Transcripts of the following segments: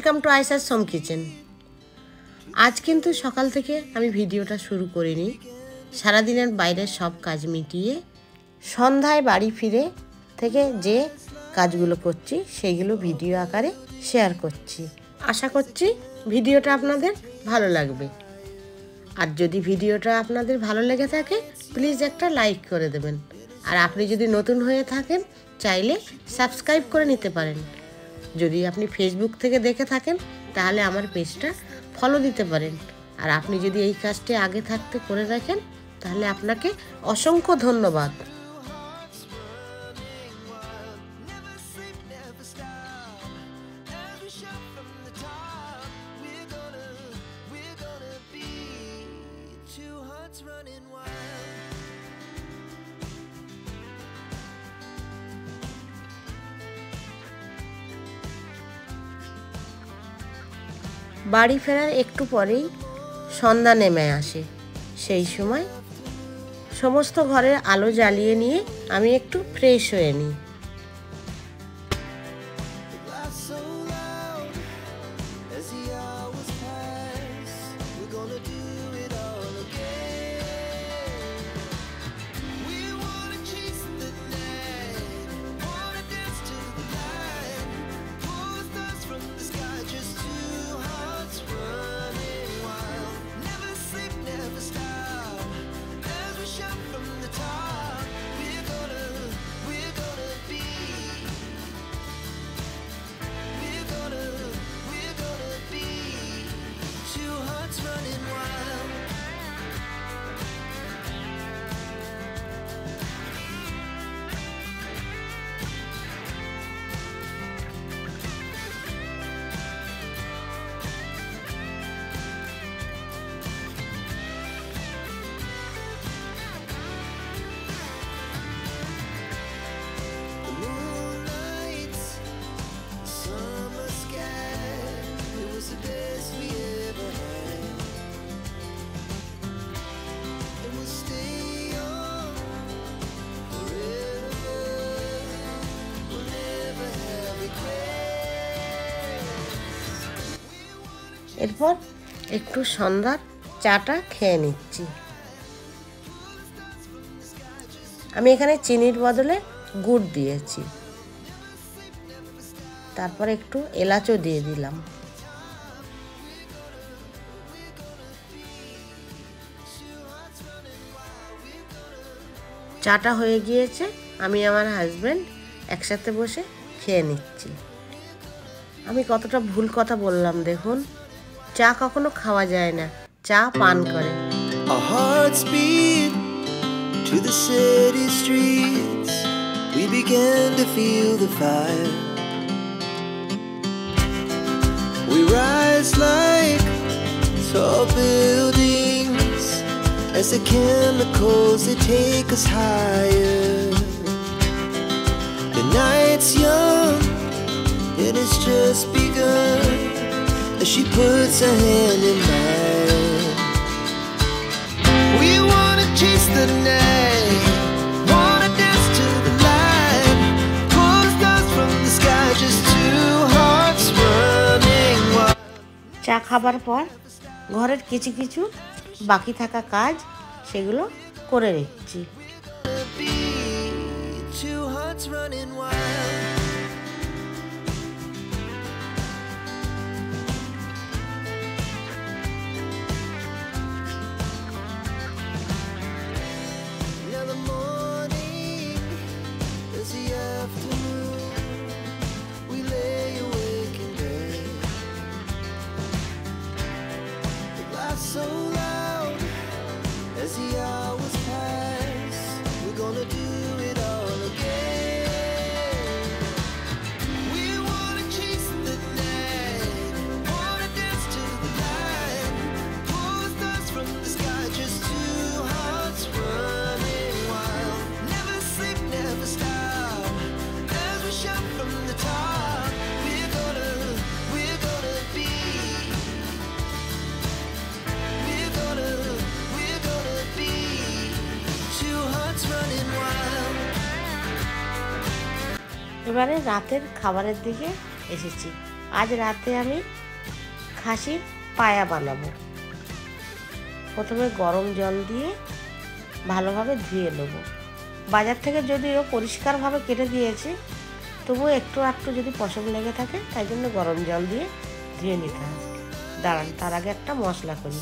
Welcome to আইসার সোম kitchen আজ কিন্তু সকাল থেকে আমি ভিডিওটা শুরু করিনি। সারাদিনের বাইরের সব কাজ মিটিয়ে সন্ধ্যায় বাড়ি ফিরে থেকে যে কাজগুলো করছি, সেইগুলো ভিডিও আকারে শেয়ার করছি। আশা করছি ভিডিওটা আপনাদের ভালো লাগবে। আর যদি ভিডিওটা আপনাদের ভালো লেগে থাকে প্লিজ একটা লাইক করে দেবেন। আর আপনি যদি নতুন হয়ে থাকেন, চাইলে সাবস্ক্রাইব করে নিতে পারেন। যদি আপনি ফেসবুক থেকে দেখে থাকেন, তাহলে আমার পেজটা ফলো দিতে পারেন। আর আপনি যদি এই কাজটি আগে থাকতে করে রাখেন তাহলে আপনাকে অসংখ্য ধন্যবাদ। বাড়ি ফেরার একটু পরেই সন্ধ্যা নেমে আসে। সেই সময় সমস্ত ঘরের আলো জ্বালিয়ে নিয়ে আমি একটু ফ্রেশ হয়ে নিই। এরপর একটু সন্ধ্যার চাটা খেয়ে নিচ্ছি। আমি এখানে চিনির বদলে গুড় দিয়েছি। তারপর একটু এলাচও দিয়ে দিলাম। চাটা হয়ে গিয়েছে, আমি আমার হাজব্যান্ড একসাথে বসে খেয়ে নিচ্ছি। আমি কতটা ভুল কথা বললাম দেখুন। চা কখনো খাওয়া যায় না চা পান করে Our hearts beat to the city streets. We began to feel the fire. We rise like tall buildings as the chemicals they take us higher. The night's young, it has just begun As she puts her hand in mine. We wanna chase the night, wanna dance to the light, pull the stars from the sky, just two hearts running wild. চা খাবার পর ঘরের কিছু কিছু বাকি থাকা কাজ সেগুলো করে নিচ্ছি two hearts running wild. the moon. এবারে রাতের খাবারের দিকে এসেছি। আজ রাতে আমি খাসির পায়া বানাবো। প্রথমে গরম জল দিয়ে ভালোভাবে ধুয়ে নেব। বাজার থেকে যদিও পরিষ্কারভাবে কেটে দিয়েছি, তবুও একটু একটু যদি পশম লেগে থাকে, তাই জন্য গরম জল দিয়ে ধুয়ে নিতে হবে। দাঁড়ান, তার আগে একটা মশলা করি।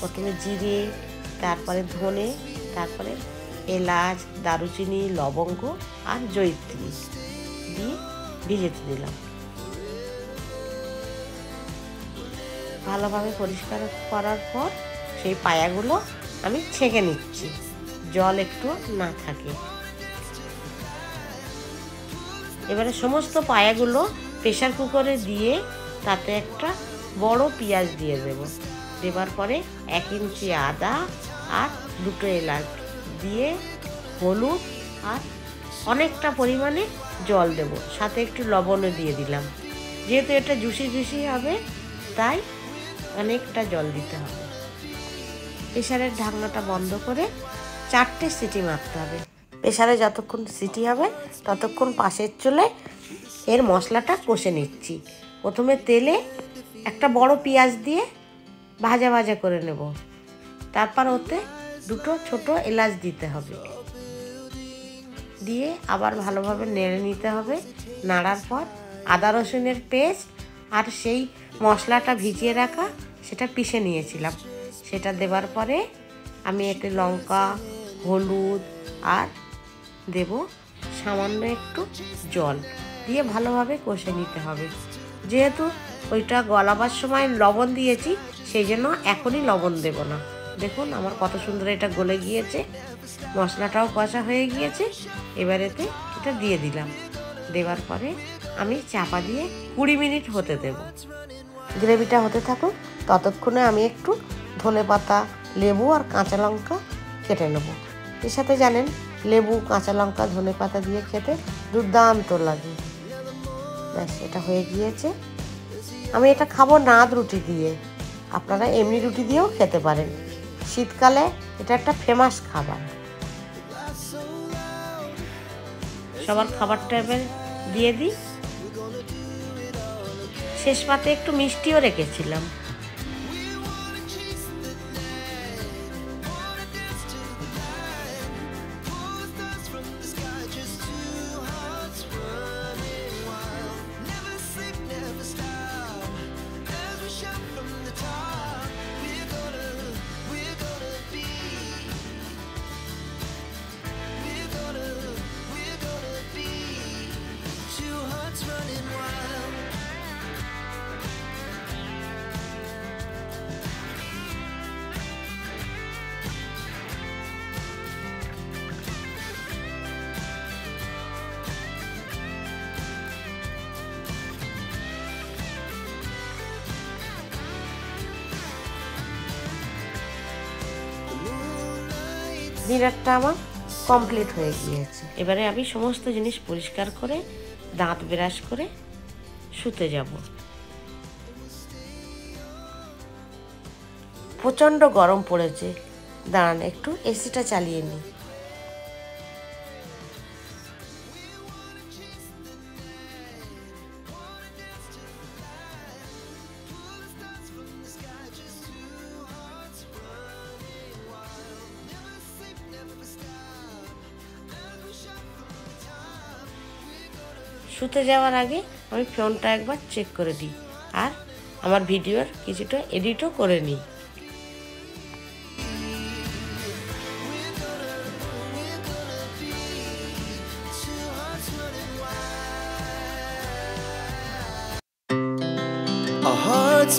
প্রথমে জিরে, তারপরে ধনে, তারপরে এলাচ, দারুচিনি, লবঙ্গ আর জৈত্রী দিয়ে ভিজেতে দিলাম। ভালোভাবে পরিষ্কার করার পর সেই পায়াগুলো আমি ছেঁকে নিচ্ছি। জল একটু না থাকে। এবারে সমস্ত পায়াগুলো প্রেশার কুকারে দিয়ে তাতে একটা বড় পেঁয়াজ দিয়ে দেব। দেবার পরে এক ইঞ্চি আদা আর দুটো এলাচ দিয়ে হলুদ আর অনেকটা পরিমাণে জল দেব। সাথে একটু লবণও দিয়ে দিলাম। যেহেতু এটা জুসি জুসি হবে, তাই অনেকটা জল দিতে হবে। প্রেশারের ঢাকনাটা বন্ধ করে চারটে সিটি মারতে হবে। প্রেশারে যতক্ষণ সিটি হবে, ততক্ষণ পাশের চলে এর মশলাটা কষে নিচ্ছি। প্রথমে তেলে একটা বড় পেঁয়াজ দিয়ে ভাজা ভাজা করে নেব। তারপর ওতে দুটো ছোট এলাচ দিতে হবে। দিয়ে আবার ভালোভাবে নেড়ে নিতে হবে। নাড়ার পর আদা রসুনের পেস্ট আর সেই মশলাটা ভিজিয়ে রাখা, সেটা পিষে নিয়েছিলাম। সেটা দেবার পরে আমি একটি লঙ্কা, হলুদ আর দেব সামান্য একটু জল দিয়ে ভালোভাবে কষে নিতে হবে। যেহেতু ওইটা গলাবার সময় লবণ দিয়েছি, সেই জন্য এখনই লবণ দেব না। দেখুন আমার কত সুন্দর এটা গলে গিয়েছে। মশলাটাও কষা হয়ে গিয়েছে। এবারেতে এটা দিয়ে দিলাম। দেওয়ার পরে আমি চাপা দিয়ে কুড়ি মিনিট হতে দেব। গ্রেভিটা হতে থাকুক, ততক্ষণে আমি একটু ধনে পাতা, লেবু আর কাঁচা লঙ্কা কেটে নেব। এর সাথে জানেন, লেবু, কাঁচা লঙ্কা, ধনে পাতা দিয়ে খেতে দুর্দান্ত লাগে। ব্যাস, এটা হয়ে গিয়েছে। আমি এটা খাব নাদ রুটি দিয়ে। আপনারা এমনি রুটি দিয়েও খেতে পারেন। শীতকালে এটা একটা ফেমাস খাবার। সবার খাবার এবার দিয়ে দিই। শেষ পাতে একটু মিষ্টিও রেখেছিলাম। ডিনারটা আমার কমপ্লিট হয়ে গিয়েছে। এবারে আমি সমস্ত জিনিস পরিষ্কার করে, দাঁত ব্রাশ করে শুতে যাব। প্রচণ্ড গরম পড়েছে। দাঁড়ান, একটু এসিটা চালিয়ে নিই। শুতে যাওয়ার আগে আমি ফোনটা একবার চেক করে দিই। আর আমার ভিডিওর কিছুটা এডিটও করে নিই।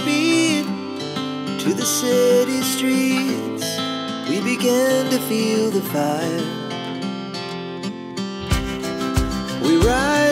Speed to the city streets, we began to feel the fire.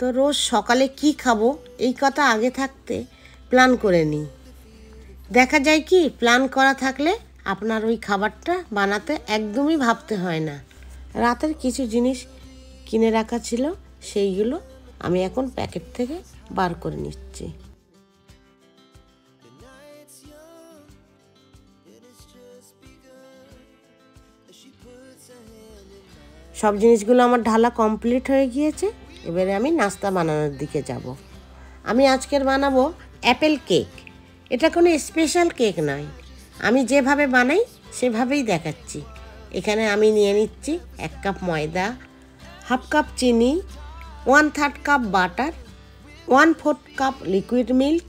তো রোজ সকালে কি খাব? এই কথা আগে থাকতে প্ল্যান করে নিই। দেখা যায় কি প্ল্যান করা থাকলে আপনার ওই খাবারটা বানাতে একদমই ভাবতে হয় না। রাতের কিছু জিনিস কিনে রাখা ছিল, সেইগুলো আমি এখন প্যাকেট থেকে বার করে নিচ্ছি। সব জিনিসগুলো আমার ঢালা কমপ্লিট হয়ে গিয়েছে। এবারে আমি নাস্তা বানানোর দিকে যাব। আমি আজকের বানাবো অ্যাপেল কেক। এটা কোনো স্পেশাল কেক নয়। আমি যেভাবে বানাই, সেভাবেই দেখাচ্ছি। এখানে আমি নিয়ে নিচ্ছি এক কাপ ময়দা, হাফ কাপ চিনি, one third cup butter, one fourth cup liquid milk,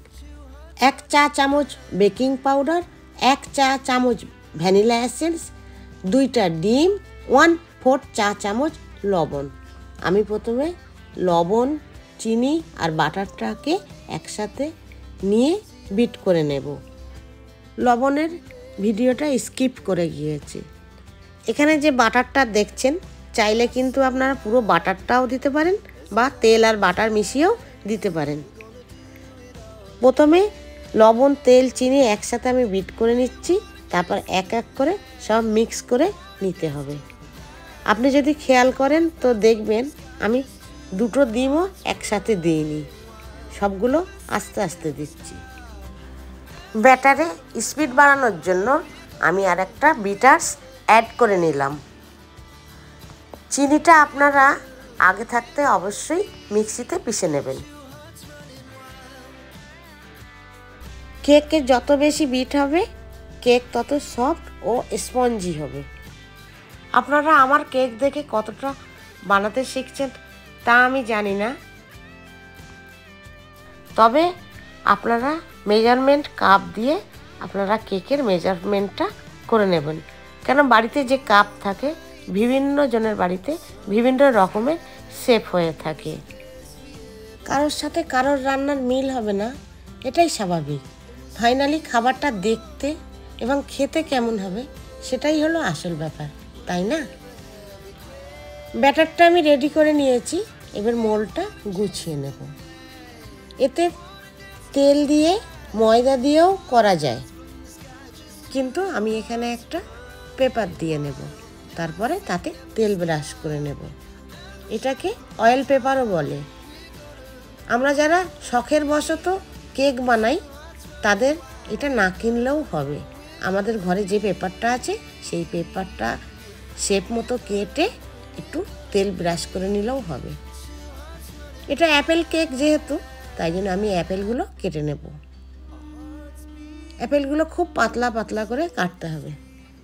এক চা চামচ বেকিং পাউডার, এক চা চামচ ভ্যানিলা এসেন্স, দুইটা ডিম, ওয়ান ফোর্থ চা চামচ লবণ। আমি প্রথমে লবণ, চিনি আর বাটারটাকে একসাথে নিয়ে বিট করে নেব। লবণের ভিডিওটা স্কিপ করে গিয়েছি। এখানে যে বাটারটা দেখছেন, চাইলে কিন্তু আপনারা পুরো বাটারটাও দিতে পারেন বা তেল আর বাটার মিশিয়েও দিতে পারেন। প্রথমে লবণ, তেল, চিনি একসাথে আমি বিট করে নিচ্ছি, তারপর এক এক করে সব মিক্স করে নিতে হবে। আপনি যদি খেয়াল করেন তো দেখবেন আমি দুটো ডিমও একসাথে দিইনি। সবগুলো আস্তে আস্তে দিচ্ছি। ব্যাটারে স্পিড বাড়ানোর জন্য আমি আর একটা বিটার্স অ্যাড করে নিলাম। চিনিটা আপনারা আগে থাকতে অবশ্যই মিক্সিতে পিষে নেবেন। কেকে যত বেশি বিট হবে, কেক তত সফট ও স্পঞ্জি হবে। আপনারা আমার কেক দেখে কতটা বানাতে শিখছেন তা আমি জানি না। তবে আপনারা মেজারমেন্ট কাপ দিয়ে আপনারা কেকের মেজারমেন্টটা করে নেবেন। কেন বাড়িতে যে কাপ থাকে, বিভিন্ন জনের বাড়িতে বিভিন্ন রকমের শেপ হয়ে থাকে। কারোর সাথে কারোর রান্নার মিল হবে না, এটাই স্বাভাবিক। ফাইনালি খাবারটা দেখতে এবং খেতে কেমন হবে, সেটাই হলো আসল ব্যাপার, তাই না? ব্যাটারটা আমি রেডি করে নিয়েছি। এবার মোলটা গুছিয়ে নেব। এতে তেল দিয়ে, ময়দা দিয়েও করা যায়। কিন্তু আমি এখানে একটা পেপার দিয়ে নেব। তারপরে তাতে তেল ব্রাশ করে নেব। এটাকে অয়েল পেপারও বলে। আমরা যারা শখের বশত কেক বানাই, তাদের এটা না কিনলেও হবে। আমাদের ঘরে যে পেপারটা আছে, সেই পেপারটা শেপ মতো কেটে একটু তেল ব্রাশ করে নিলেও হবে। এটা অ্যাপেল কেক যেহেতু তাই জন্য আমি অ্যাপেলগুলো কেটে নেব। অ্যাপেলগুলো খুব পাতলা পাতলা করে কাটতে হবে।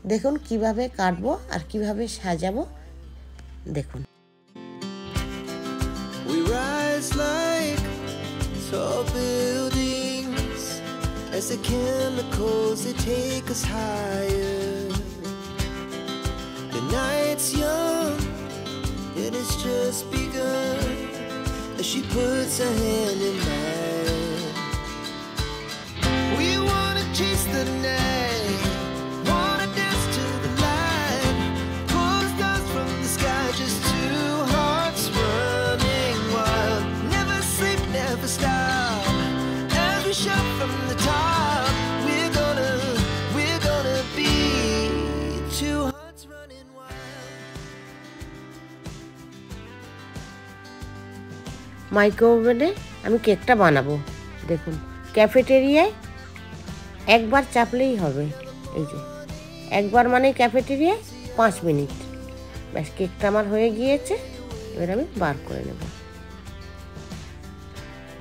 দেখুন কীভাবে কাটবো আর কীভাবে সাজাবো। দেখুন। As the chemicals that take us higher, the night's young, it just begun. She puts her hand in mine. We wanna chase the night, micro ওভেনে আমি কেকটা বানাবো। দেখুন, ক্যাফেটেরিয়ায় একবার চাপলেই হবে। এই যে, একবার মানে ক্যাফেটেরিয়ায় পাঁচ মিনিট। ব্যাস, কেকটা আমার হয়ে গিয়েছে, এবার আমি বার করে নেব।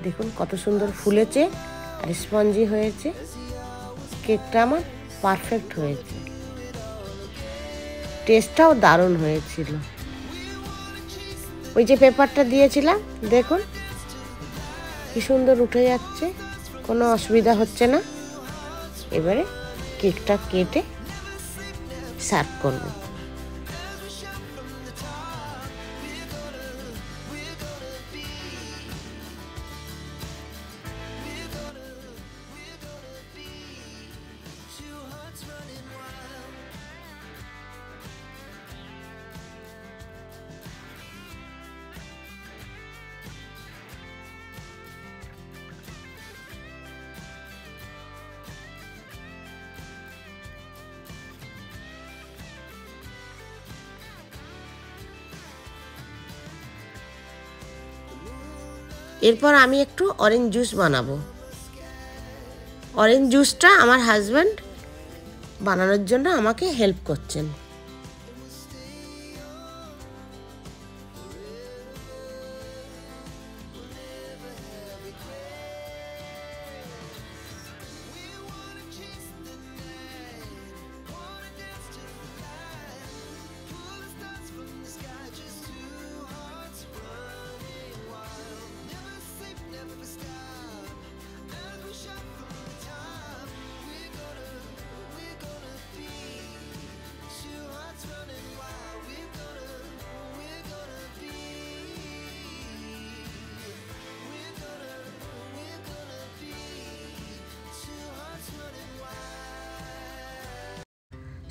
দেখুন কত সুন্দর ফুলেছে আর স্পঞ্জি হয়েছে। কেকটা আমার পারফেক্ট হয়েছে। টেস্টটাও দারুণ হয়েছিল। ওই যে পেপারটা দিয়েছিলাম, দেখুন। কি সুন্দর উঠে যাচ্ছে, কোনো অসুবিধা হচ্ছে না। এবারে কেকটা কেটে সার্ভ করব। এরপর আমি একটু অরেঞ্জ জুস বানাবো। অরেঞ্জ জুসটা আমার হাজব্যান্ড বানানোর জন্য আমাকে হেল্প করছেন।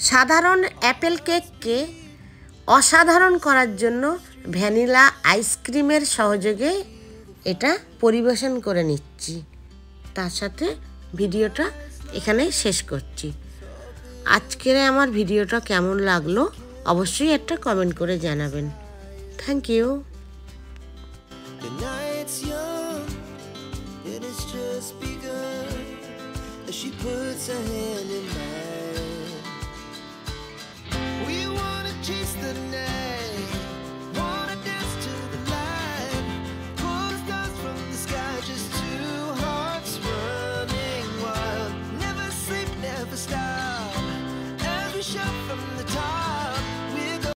সাধারণ অ্যাপেল কেককে অসাধারণ করার জন্য ভ্যানিলা আইসক্রিমের সহযোগে এটা পরিবেশন করে নিচ্ছি তার সাথে ভিডিওটা এখানে শেষ করছি আজকের আমার ভিডিওটা কেমন লাগল অবশ্যই একটা কমেন্ট করে জানাবেন thank you and it's just begun. As she puts her hand in.